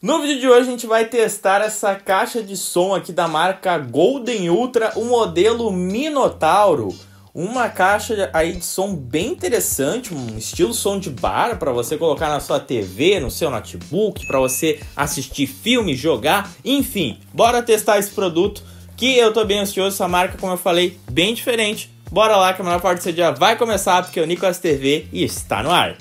No vídeo de hoje a gente vai testar essa caixa de som aqui da marca Golden Ultra, o modelo Minotauro. Uma caixa aí de som bem interessante, um estilo som de bar para você colocar na sua TV, no seu notebook, para você assistir filme, jogar, enfim. Bora testar esse produto que eu tô bem ansioso, essa marca, como eu falei, bem diferente. Bora lá que a menor parte do seu dia vai começar porque é o Nicolas TV e está no ar.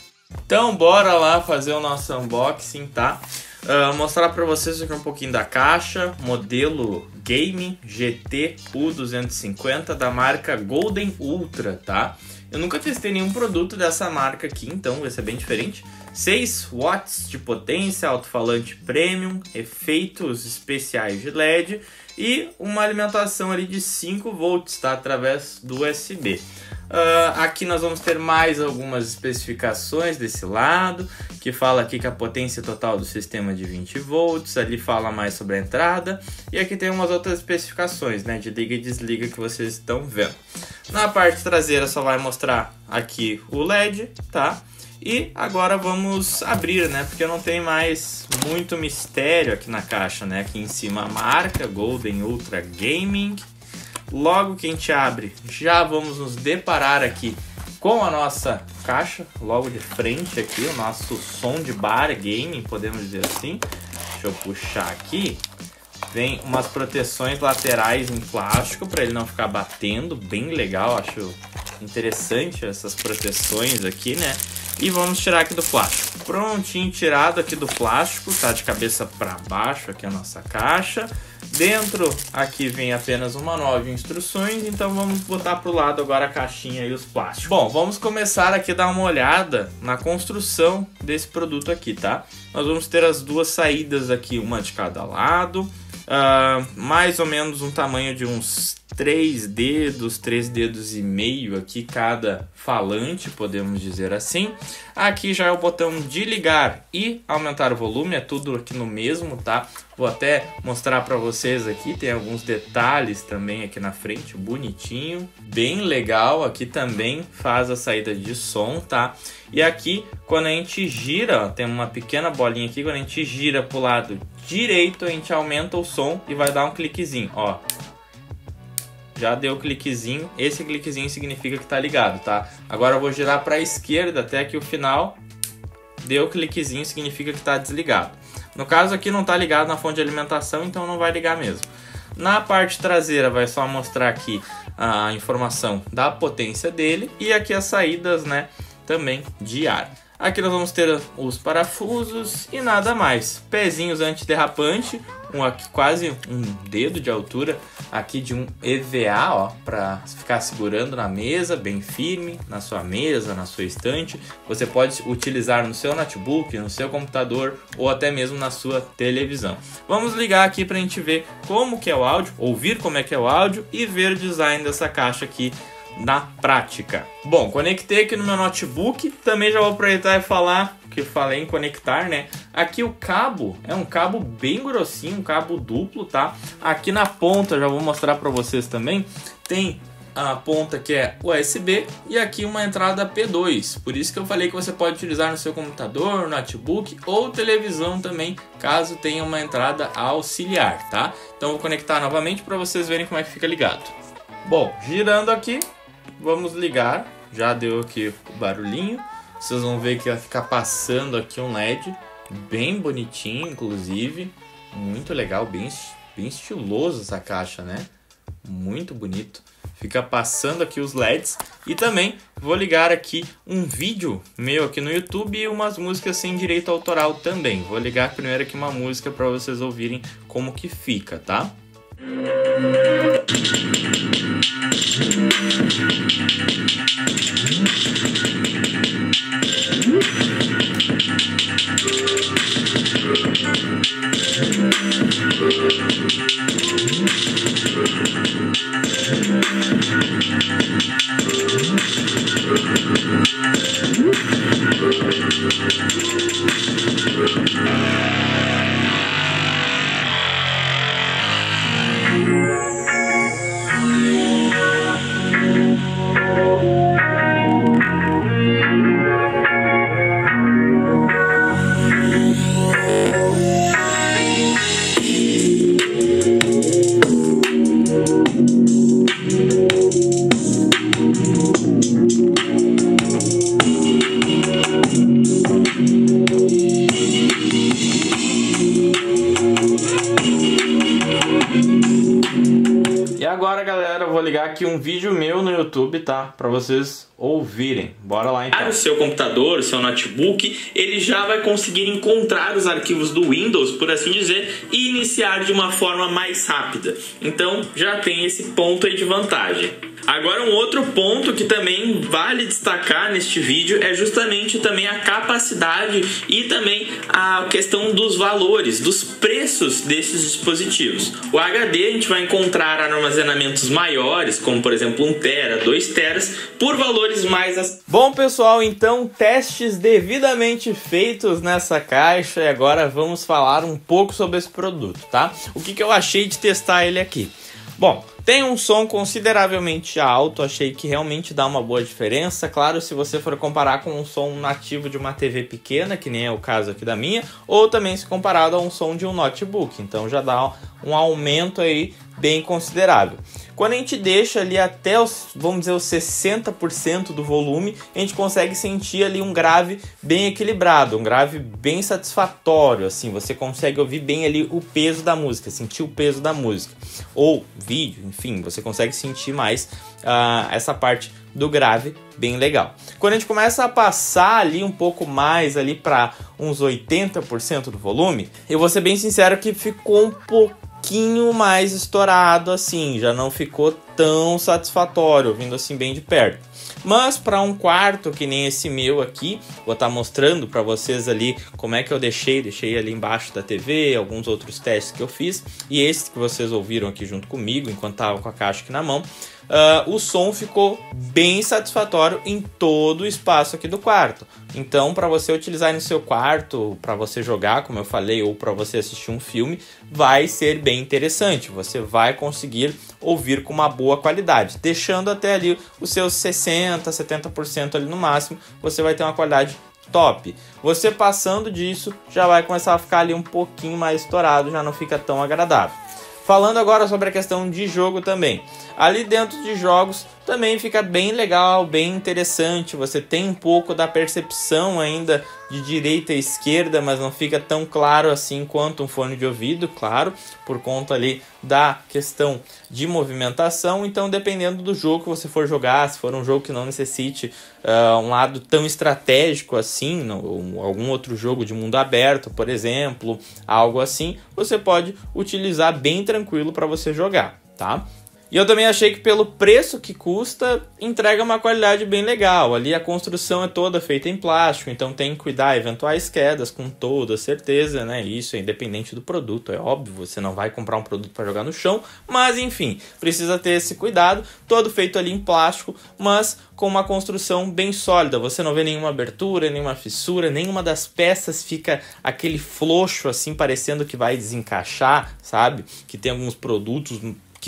Então bora lá fazer o nosso unboxing, tá? Uh, mostrar para vocês aqui um pouquinho da caixa, modelo Gaming GT U250 da marca Golden Ultra, tá? Eu nunca testei nenhum produto dessa marca aqui, então vai ser bem diferente. 6 watts de potência, alto-falante premium, efeitos especiais de LED e uma alimentação ali de 5 volts, tá? Através do USB. Uh, aqui nós vamos ter mais algumas especificações desse lado, que fala aqui que a potência total do sistema é de 20 volts, ali fala mais sobre a entrada, e aqui tem umas outras especificações, né, de liga e desliga que vocês estão vendo. Na parte traseira só vai mostrar aqui o LED, tá? E agora vamos abrir, né? Porque não tem mais muito mistério aqui na caixa, né? Aqui em cima a marca Golden Ultra Gaming Logo que a gente abre, já vamos nos deparar aqui com a nossa caixa, logo de frente aqui, o nosso som de bar gaming, podemos dizer assim. Deixa eu puxar aqui. Vem umas proteções laterais em plástico para ele não ficar batendo, bem legal, acho interessante essas proteções aqui, né? E vamos tirar aqui do plástico. Prontinho tirado aqui do plástico, tá de cabeça para baixo aqui a nossa caixa. Dentro aqui vem apenas uma manual de instruções, então vamos botar para o lado agora a caixinha e os plásticos. Bom, vamos começar aqui a dar uma olhada na construção desse produto aqui, tá? Nós vamos ter as duas saídas aqui, uma de cada lado, uh, mais ou menos um tamanho de uns três dedos, três dedos e meio aqui cada falante, podemos dizer assim. Aqui já é o botão de ligar e aumentar o volume, é tudo aqui no mesmo, tá? Vou até mostrar para vocês aqui, tem alguns detalhes também aqui na frente, bonitinho, bem legal. Aqui também faz a saída de som, tá? E aqui, quando a gente gira, ó, tem uma pequena bolinha aqui, quando a gente gira pro lado direito, a gente aumenta o som e vai dar um cliquezinho, ó já deu cliquezinho. Esse cliquezinho significa que está ligado, tá? Agora eu vou girar para a esquerda até aqui o final. Deu cliquezinho, significa que está desligado. No caso aqui não está ligado na fonte de alimentação, então não vai ligar mesmo. Na parte traseira vai só mostrar aqui a informação da potência dele e aqui as saídas, né, também de ar. Aqui nós vamos ter os parafusos e nada mais. Pezinhos antiderrapante, um aqui quase um dedo de altura aqui de um EVA, ó, para ficar segurando na mesa, bem firme, na sua mesa, na sua estante. Você pode utilizar no seu notebook, no seu computador ou até mesmo na sua televisão. Vamos ligar aqui para a gente ver como que é o áudio, ouvir como é que é o áudio e ver o design dessa caixa aqui na prática. Bom, conectei aqui no meu notebook, também já vou aproveitar e falar que falei em conectar, né? Aqui o cabo é um cabo bem grossinho, um cabo duplo, tá? Aqui na ponta, já vou mostrar para vocês também, tem a ponta que é USB e aqui uma entrada P2. Por isso que eu falei que você pode utilizar no seu computador, notebook ou televisão também, caso tenha uma entrada auxiliar, tá? Então vou conectar novamente para vocês verem como é que fica ligado. Bom, girando aqui, vamos ligar. Já deu aqui o barulhinho. Vocês vão ver que vai ficar passando aqui um LED, bem bonitinho, inclusive. Muito legal, bem, bem estiloso essa caixa, né? Muito bonito. Fica passando aqui os LEDs e também vou ligar aqui um vídeo meu aqui no YouTube e umas músicas sem direito autoral também. Vou ligar primeiro aqui uma música para vocês ouvirem como que fica, tá? Música Agora, galera, eu vou ligar aqui um vídeo meu no YouTube, tá? Para vocês ouvirem. Bora lá então. O seu computador, o seu notebook, ele já vai conseguir encontrar os arquivos do Windows, por assim dizer, e iniciar de uma forma mais rápida. Então, já tem esse ponto aí de vantagem. Agora um outro ponto que também vale destacar neste vídeo é justamente também a capacidade e também a questão dos valores, dos preços desses dispositivos. O HD a gente vai encontrar armazenamentos maiores, como por exemplo 1 tera, 2 teras, por valores mais Bom, pessoal, então testes devidamente feitos nessa caixa e agora vamos falar um pouco sobre esse produto, tá? O que, que eu achei de testar ele aqui? Bom, tem um som consideravelmente alto, achei que realmente dá uma boa diferença. Claro, se você for comparar com um som nativo de uma TV pequena, que nem é o caso aqui da minha, ou também se comparado a um som de um notebook, então já dá um aumento aí bem considerável. Quando a gente deixa ali até os, vamos dizer, os 60% do volume, a gente consegue sentir ali um grave bem equilibrado, um grave bem satisfatório, assim, você consegue ouvir bem ali o peso da música, sentir o peso da música. Ou vídeo, enfim, você consegue sentir mais uh, essa parte do grave bem legal. Quando a gente começa a passar ali um pouco mais ali para uns 80% do volume, eu vou ser bem sincero que ficou um pouco pouquinho mais estourado assim, já não ficou tão satisfatório, vindo assim bem de perto. Mas para um quarto que nem esse meu aqui, vou estar tá mostrando para vocês ali como é que eu deixei, deixei ali embaixo da TV, alguns outros testes que eu fiz e esse que vocês ouviram aqui junto comigo enquanto tava com a caixa aqui na mão. Uh, o som ficou bem satisfatório em todo o espaço aqui do quarto. Então, para você utilizar no seu quarto, para você jogar, como eu falei, ou para você assistir um filme, vai ser bem interessante. Você vai conseguir ouvir com uma boa qualidade, deixando até ali os seus 60, 70% ali no máximo, você vai ter uma qualidade top. Você passando disso, já vai começar a ficar ali um pouquinho mais estourado, já não fica tão agradável. Falando agora sobre a questão de jogo também. Ali dentro de jogos também fica bem legal, bem interessante. Você tem um pouco da percepção ainda de direita e esquerda, mas não fica tão claro assim quanto um fone de ouvido, claro, por conta ali da questão de movimentação. Então, dependendo do jogo que você for jogar, se for um jogo que não necessite uh, um lado tão estratégico assim, no, algum outro jogo de mundo aberto, por exemplo, algo assim, você pode utilizar bem tranquilo para você jogar, tá? E eu também achei que pelo preço que custa, entrega uma qualidade bem legal. Ali a construção é toda feita em plástico, então tem que cuidar eventuais quedas com toda certeza, né? Isso é independente do produto, é óbvio, você não vai comprar um produto para jogar no chão, mas enfim, precisa ter esse cuidado, todo feito ali em plástico, mas com uma construção bem sólida. Você não vê nenhuma abertura, nenhuma fissura, nenhuma das peças fica aquele floxo assim parecendo que vai desencaixar, sabe? Que tem alguns produtos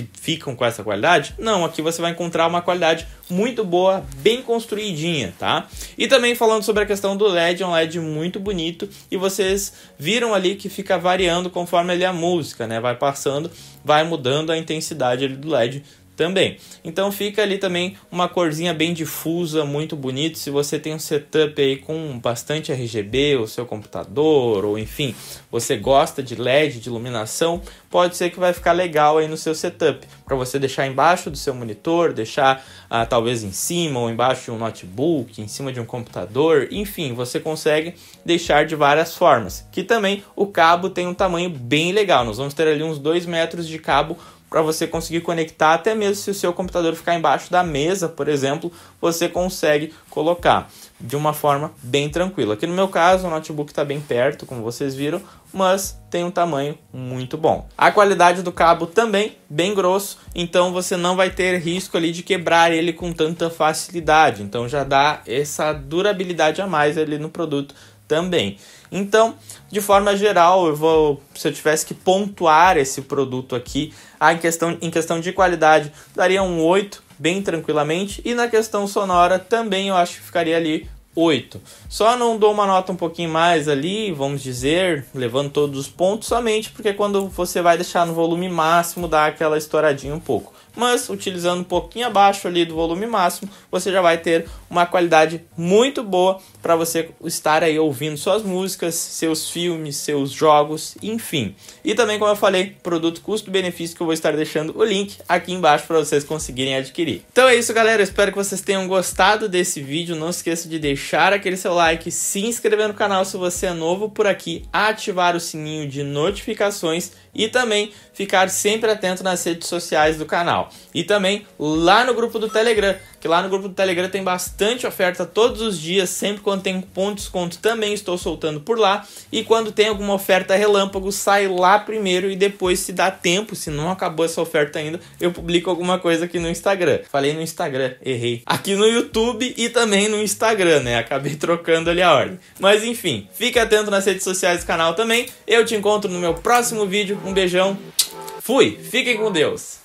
que ficam com essa qualidade? Não, aqui você vai encontrar uma qualidade muito boa, bem construidinha, tá? E também falando sobre a questão do LED, é um LED muito bonito e vocês viram ali que fica variando conforme ali a música, né? Vai passando, vai mudando a intensidade ali do LED também. Então fica ali também uma corzinha bem difusa, muito bonito. Se você tem um setup aí com bastante RGB, o seu computador, ou enfim, você gosta de LED, de iluminação, pode ser que vai ficar legal aí no seu setup. Para você deixar embaixo do seu monitor, deixar ah, talvez em cima ou embaixo de um notebook, em cima de um computador, enfim, você consegue deixar de várias formas. Que também o cabo tem um tamanho bem legal. Nós vamos ter ali uns 2 metros de cabo para você conseguir conectar, até mesmo se o seu computador ficar embaixo da mesa, por exemplo, você consegue colocar de uma forma bem tranquila. Aqui no meu caso, o notebook está bem perto, como vocês viram, mas tem um tamanho muito bom. A qualidade do cabo também bem grosso, então você não vai ter risco ali de quebrar ele com tanta facilidade. Então já dá essa durabilidade a mais ali no produto também. Então, de forma geral, eu vou, se eu tivesse que pontuar esse produto aqui, ah, em questão, em questão de qualidade, daria um 8 bem tranquilamente, e na questão sonora também eu acho que ficaria ali 8. Só não dou uma nota um pouquinho mais ali, vamos dizer, levando todos os pontos, somente porque quando você vai deixar no volume máximo dá aquela estouradinha um pouco mas utilizando um pouquinho abaixo ali do volume máximo, você já vai ter uma qualidade muito boa para você estar aí ouvindo suas músicas, seus filmes, seus jogos, enfim. E também, como eu falei, produto custo-benefício que eu vou estar deixando o link aqui embaixo para vocês conseguirem adquirir. Então é isso, galera. Espero que vocês tenham gostado desse vídeo. Não esqueça de deixar aquele seu like, se inscrever no canal se você é novo por aqui, ativar o sininho de notificações e também ficar sempre atento nas redes sociais do canal. E também lá no grupo do Telegram, que lá no grupo do Telegram tem bastante oferta todos os dias, sempre quando tem ponto de desconto também estou soltando por lá. E quando tem alguma oferta relâmpago, sai lá primeiro e depois, se dá tempo, se não acabou essa oferta ainda, eu publico alguma coisa aqui no Instagram. Falei no Instagram, errei. Aqui no YouTube e também no Instagram, né? Acabei trocando ali a ordem. Mas enfim, fique atento nas redes sociais do canal também. Eu te encontro no meu próximo vídeo. Um beijão. Fui. Fiquem com Deus.